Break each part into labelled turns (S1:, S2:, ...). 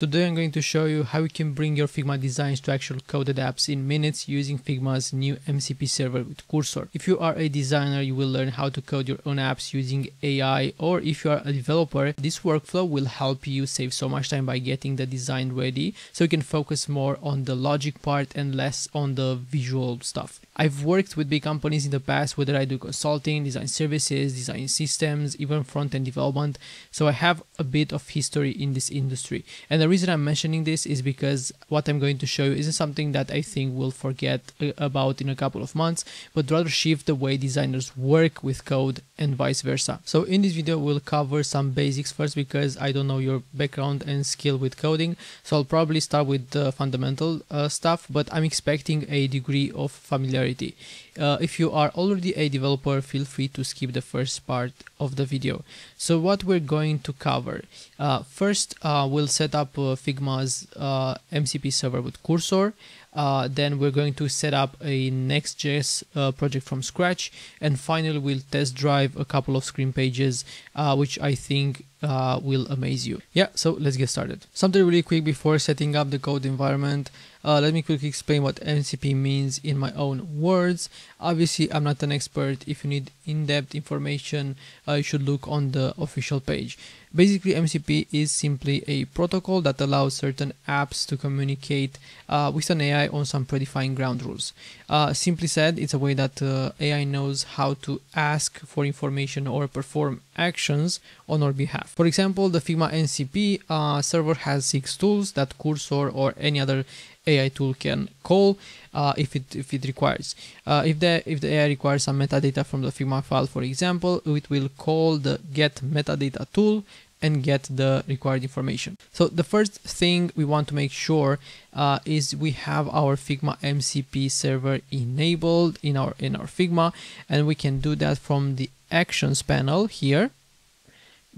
S1: Today I'm going to show you how you can bring your Figma designs to actual coded apps in minutes using Figma's new MCP server with Cursor. If you are a designer, you will learn how to code your own apps using AI or if you are a developer, this workflow will help you save so much time by getting the design ready so you can focus more on the logic part and less on the visual stuff. I've worked with big companies in the past, whether I do consulting, design services, design systems, even front-end development. So I have a bit of history in this industry. And the reason I'm mentioning this is because what I'm going to show you isn't something that I think we'll forget uh, about in a couple of months, but rather shift the way designers work with code and vice versa. So in this video, we'll cover some basics first because I don't know your background and skill with coding. So I'll probably start with the fundamental uh, stuff, but I'm expecting a degree of familiarity uh, if you are already a developer, feel free to skip the first part of the video. So what we're going to cover. Uh, first, uh, we'll set up Figma's uh, MCP server with Cursor. Uh, then we're going to set up a Next.js uh, project from scratch. And finally, we'll test drive a couple of screen pages, uh, which I think uh, will amaze you. Yeah, so let's get started. Something really quick before setting up the code environment. Uh, let me quickly explain what MCP means in my own words. Obviously, I'm not an expert. If you need in-depth information, uh, you should look on the official page. Basically, MCP is simply a protocol that allows certain apps to communicate uh, with an AI on some predefined ground rules. Uh, simply said, it's a way that uh, AI knows how to ask for information or perform actions on our behalf. For example, the Figma MCP uh, server has six tools that Cursor or any other AI tool can call uh, if it if it requires. Uh, if the if the AI requires some metadata from the Figma file, for example, it will call the get metadata tool and get the required information. So the first thing we want to make sure uh, is we have our Figma MCP server enabled in our in our Figma, and we can do that from the Actions panel here.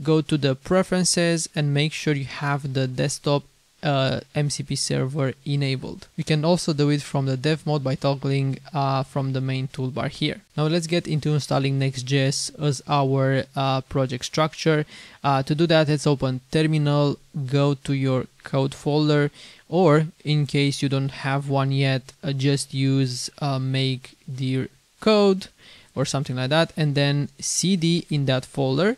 S1: Go to the Preferences and make sure you have the desktop uh, MCP server enabled. You can also do it from the dev mode by toggling uh, from the main toolbar here. Now let's get into installing Next.js as our uh, project structure. Uh, to do that, let's open terminal, go to your code folder, or in case you don't have one yet, uh, just use uh, make dir code or something like that, and then cd in that folder,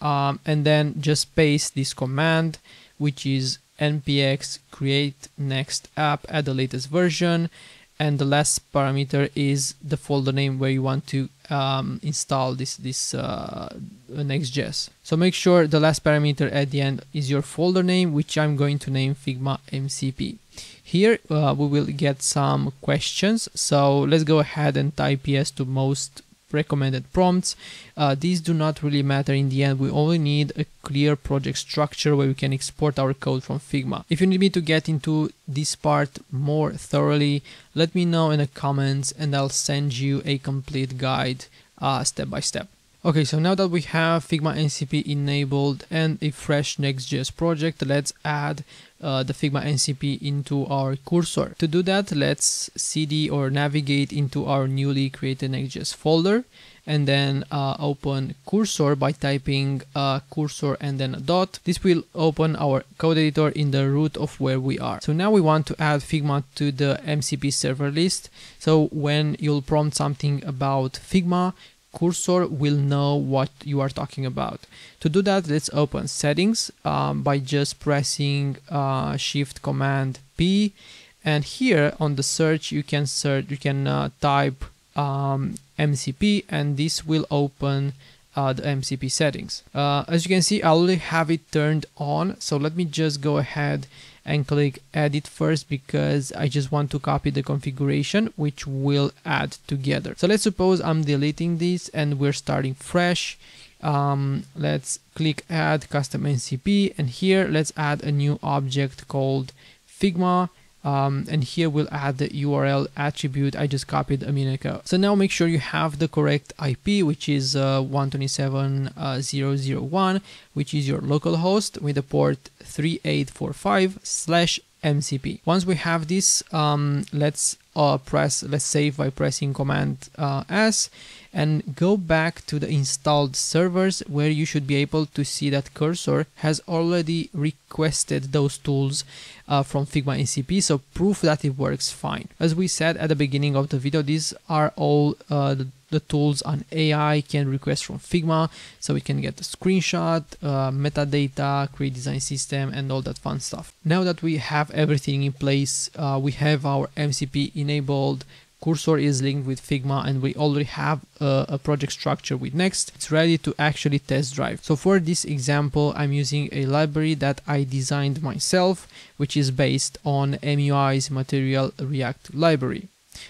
S1: um, and then just paste this command, which is npx create next app at the latest version and the last parameter is the folder name where you want to um, install this this uh, Next.js. So make sure the last parameter at the end is your folder name, which I'm going to name Figma MCP. Here uh, we will get some questions. So let's go ahead and type yes to most recommended prompts. Uh, these do not really matter in the end. We only need a clear project structure where we can export our code from Figma. If you need me to get into this part more thoroughly, let me know in the comments and I'll send you a complete guide uh, step by step. Okay, so now that we have Figma MCP enabled and a fresh Next.js project, let's add uh, the Figma MCP into our cursor. To do that, let's cd or navigate into our newly created Next.js folder and then uh, open cursor by typing uh, cursor and then a dot. This will open our code editor in the root of where we are. So now we want to add Figma to the MCP server list. So when you'll prompt something about Figma, cursor will know what you are talking about. To do that, let's open settings um, by just pressing uh, shift command P and here on the search you can search you can uh, type um, MCP and this will open uh, the MCP settings. Uh, as you can see I already have it turned on so let me just go ahead and click edit first because I just want to copy the configuration which will add together. So let's suppose I'm deleting this and we're starting fresh. Um, let's click add custom MCP and here let's add a new object called Figma um, and here we'll add the URL attribute I just copied a minute ago. So now make sure you have the correct IP, which is uh, 127.0.0.1, which is your local host with the port 3845 slash MCP. Once we have this, um, let's uh, press, let's save by pressing Command uh, S, and go back to the installed servers where you should be able to see that cursor has already requested those tools uh, from Figma MCP so proof that it works fine. As we said at the beginning of the video these are all uh, the the tools on AI can request from Figma so we can get a screenshot, uh, metadata, create design system and all that fun stuff. Now that we have everything in place, uh, we have our MCP enabled, cursor is linked with Figma and we already have a, a, project structure with Next. It's ready to actually test drive. So for this example, I'm using a library that I designed myself, which is based on MUI's Material React library.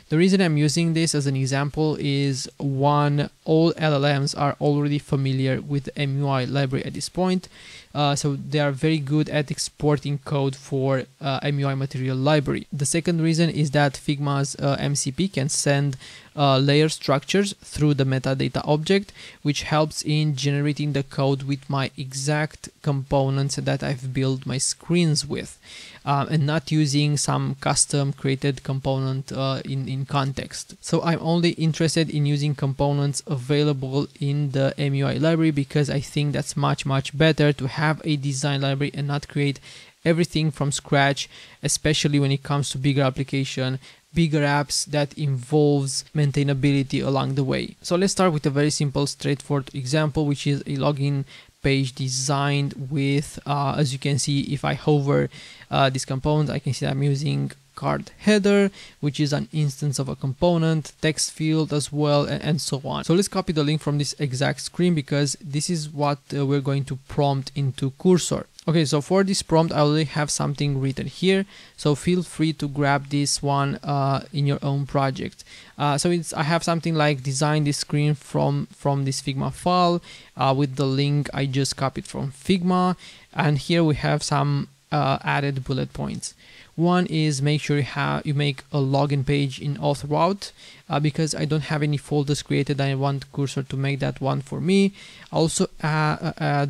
S1: The reason I'm using this as an example is one, all LLMs are already familiar with the MUI library at this point. Uh, so they are very good at exporting code for uh, MUI material library. The second reason is that Figma's uh, MCP can send uh, layer structures through the metadata object, which helps in generating the code with my exact components that I've built my screens with, uh, and not using some custom created component uh, in, in context. So I'm only interested in using components available in the MUI library because I think that's much, much better to have a design library and not create everything from scratch, especially when it comes to bigger application, bigger apps that involves maintainability along the way. So let's start with a very simple, straightforward example, which is a login page designed with, uh, as you can see, if I hover uh, this component, I can see I'm using card header, which is an instance of a component, text field as well, and, and so on. So let's copy the link from this exact screen because this is what uh, we're going to prompt into cursor. Okay, so for this prompt, I already have something written here. So feel free to grab this one uh, in your own project. Uh, so it's I have something like design this screen from from this Figma file uh, with the link I just copied from Figma, and here we have some uh, added bullet points. One is make sure you have you make a login page in auth route uh, because I don't have any folders created. I want cursor to make that one for me. Also, uh, uh,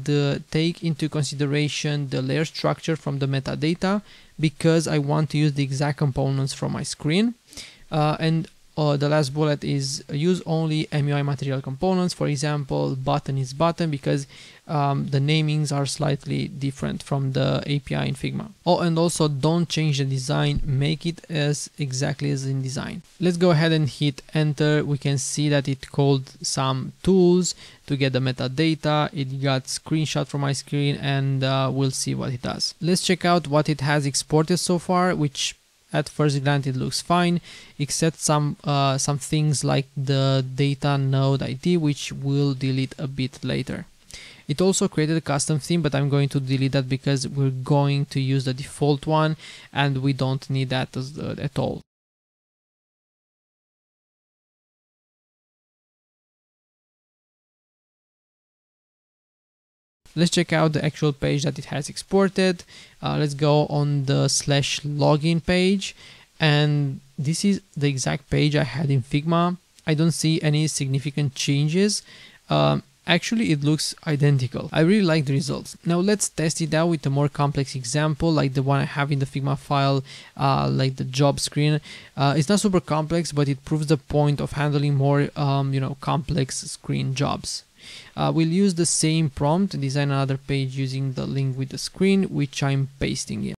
S1: take into consideration the layer structure from the metadata because I want to use the exact components from my screen. Uh, and uh, the last bullet is use only MUI material components. For example, button is button because um, the namings are slightly different from the API in Figma. Oh, and also don't change the design, make it as exactly as in design. Let's go ahead and hit enter. We can see that it called some tools to get the metadata. It got screenshot from my screen and uh, we'll see what it does. Let's check out what it has exported so far, which at first glance it looks fine except some uh, some things like the data node ID which we'll delete a bit later. It also created a custom theme but I'm going to delete that because we're going to use the default one and we don't need that as, uh, at all. Let's check out the actual page that it has exported. Uh, let's go on the slash login page. And this is the exact page I had in Figma. I don't see any significant changes. Um, actually it looks identical. I really like the results. Now let's test it out with a more complex example like the one I have in the Figma file uh, like the job screen. Uh, it's not super complex but it proves the point of handling more um, you know complex screen jobs uh, we'll use the same prompt, design another page using the link with the screen, which I'm pasting in.